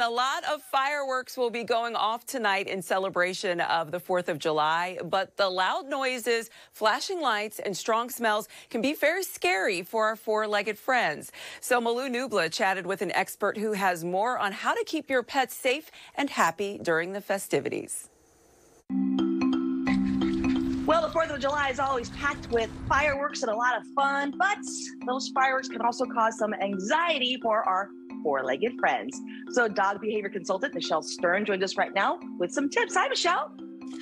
A lot of fireworks will be going off tonight in celebration of the 4th of July, but the loud noises, flashing lights, and strong smells can be very scary for our four-legged friends. So Malou Nubla chatted with an expert who has more on how to keep your pets safe and happy during the festivities. Well, the 4th of July is always packed with fireworks and a lot of fun, but those fireworks can also cause some anxiety for our four legged friends. So, dog behavior consultant Michelle Stern joined us right now with some tips. Hi, Michelle.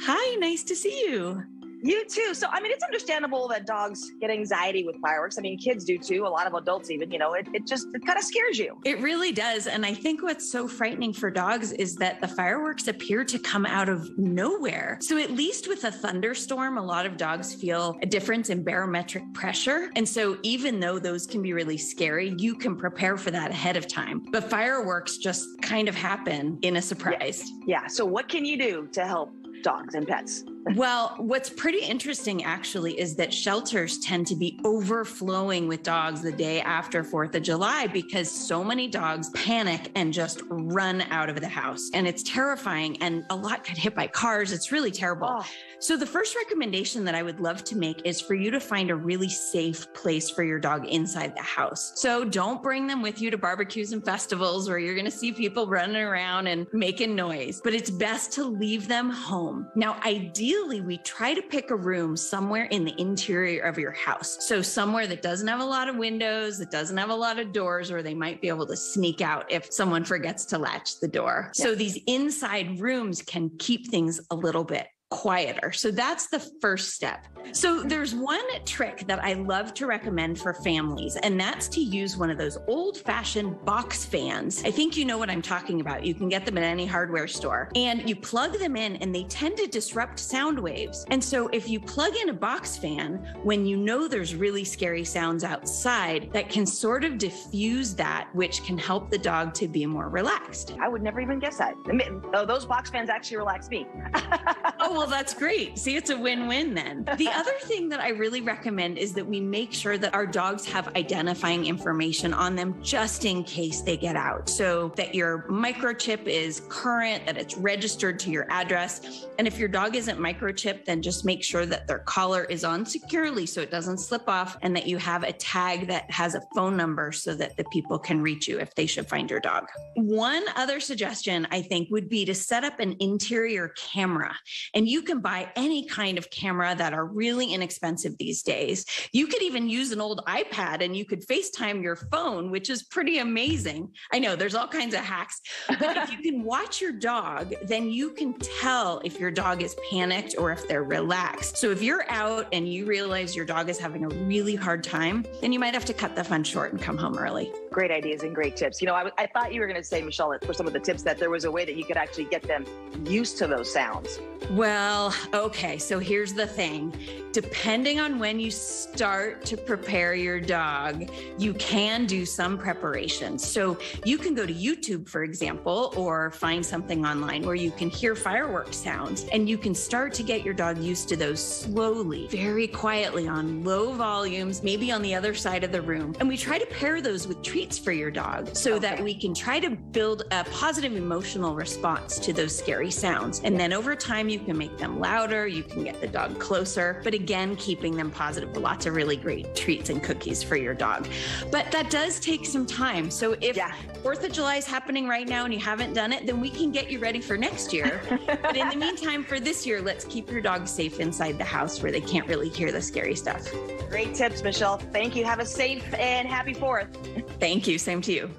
Hi, nice to see you. You too. So, I mean, it's understandable that dogs get anxiety with fireworks. I mean, kids do too. A lot of adults, even, you know, it, it just, it kind of scares you. It really does. And I think what's so frightening for dogs is that the fireworks appear to come out of nowhere. So, at least with a thunderstorm, a lot of dogs feel a difference in barometric pressure. And so, even though those can be really scary, you can prepare for that ahead of time. But fireworks just kind of happen in a surprise. Yeah. yeah. So, what can you do to help dogs and pets? Well, what's pretty interesting actually is that shelters tend to be overflowing with dogs the day after 4th of July because so many dogs panic and just run out of the house. And it's terrifying. And a lot get hit by cars. It's really terrible. Oh. So, the first recommendation that I would love to make is for you to find a really safe place for your dog inside the house. So, don't bring them with you to barbecues and festivals where you're going to see people running around and making noise, but it's best to leave them home. Now, ideally, we try to pick a room somewhere in the interior of your house. So, somewhere that doesn't have a lot of windows, that doesn't have a lot of doors, where they might be able to sneak out if someone forgets to latch the door. Yeah. So, these inside rooms can keep things a little bit quieter. So that's the first step. So there's one trick that I love to recommend for families, and that's to use one of those old fashioned box fans. I think you know what I'm talking about. You can get them at any hardware store, and you plug them in, and they tend to disrupt sound waves. And so if you plug in a box fan when you know there's really scary sounds outside, that can sort of diffuse that, which can help the dog to be more relaxed. I would never even guess that. Oh, those box fans actually relax me. oh, well, that's great. See, it's a win win then. The other thing that I really recommend is that we make sure that our dogs have identifying information on them just in case they get out. So that your microchip is current, that it's registered to your address. And if your dog isn't microchipped, then just make sure that their collar is on securely so it doesn't slip off and that you have a tag that has a phone number so that the people can reach you if they should find your dog. One other suggestion I think would be to set up an interior camera. And you can buy any kind of camera that are really inexpensive these days. You could even use an old iPad and you could FaceTime your phone, which is pretty amazing. I know there's all kinds of hacks, but if you can watch your dog, then you can tell if your dog is panicked or if they're relaxed. So if you're out and you realize your dog is having a really hard time, then you might have to cut the fun short and come home early. Great ideas and great tips. You know, I, I thought you were going to say, Michelle, for some of the tips that there was a way that you could actually get them used to those sounds. Well, well, okay. So here's the thing depending on when you start to prepare your dog, you can do some preparation. So you can go to YouTube, for example, or find something online where you can hear fireworks sounds and you can start to get your dog used to those slowly, very quietly on low volumes, maybe on the other side of the room. And we try to pair those with treats for your dog so okay. that we can try to build a positive emotional response to those scary sounds. And then over time, you can make them louder, you can get the dog closer. But again, keeping them positive with lots of really great treats and cookies for your dog. But that does take some time. So if yeah. 4th of July is happening right now and you haven't done it, then we can get you ready for next year. but in the meantime, for this year, let's keep your dog safe inside the house where they can't really hear the scary stuff. Great tips, Michelle. Thank you. Have a safe and happy 4th. Thank you. Same to you.